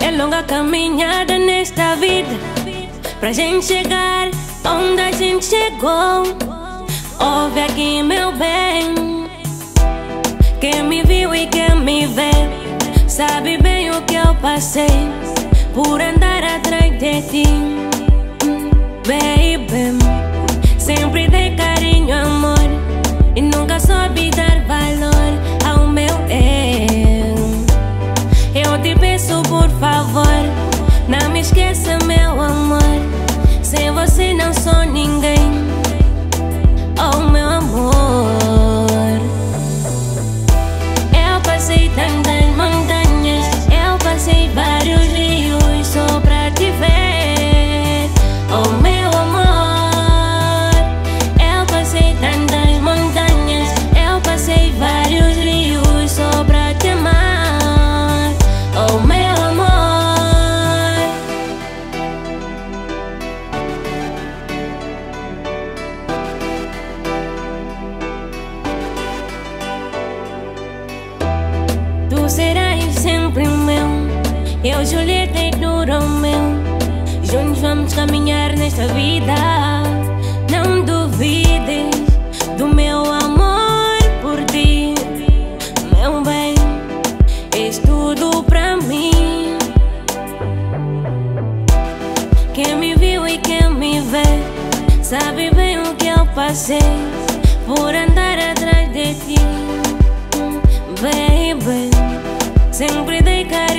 É longa caminhada nesta vida Pra gente chegar onde a gente chegou Ouve aqui meu bem Quem me viu e quem me vê Sabe bem o que eu passei Por andar atrás de ti. Baby Sempre dei carinho, Eu, Julieta e tu, Romeu Juntos vamos caminhar nesta vida. Não duvides do meu amor por ti. Meu bem, és tudo pra mim. Quem me viu e quem me vê Sabe bem o que eu passei Por andar atrás de ti. Baby Sempre dei carinho,